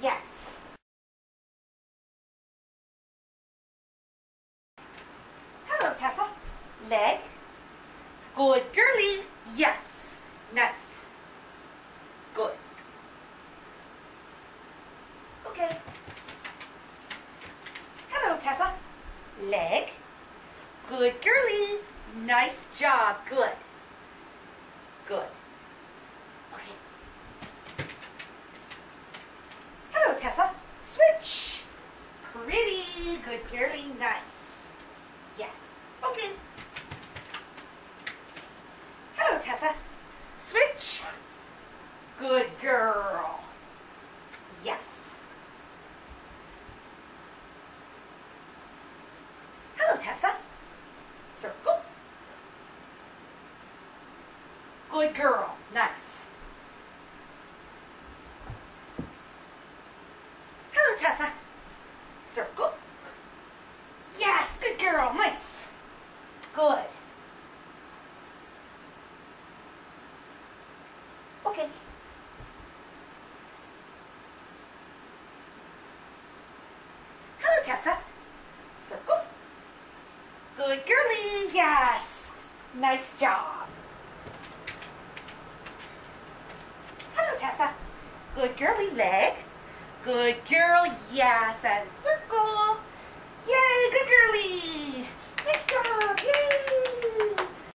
Yes. Hello, Tessa. Leg. Good girly. Yes. Nice. Good. Okay. Hello, Tessa. Leg. Good girly. Nice job. Good. Good. Good girly. Nice. Yes. Okay. Hello, Tessa. Switch. Good girl. Yes. Hello, Tessa. Circle. Good girl. Nice. Hello, Tessa. Circle. Yes, good girl. Nice. Good. Okay. Hello, Tessa. Circle. Good girly. Yes. Nice job. Hello, Tessa. Good girly leg. Good girl. Yes. And circle. Yay. Good. Yay.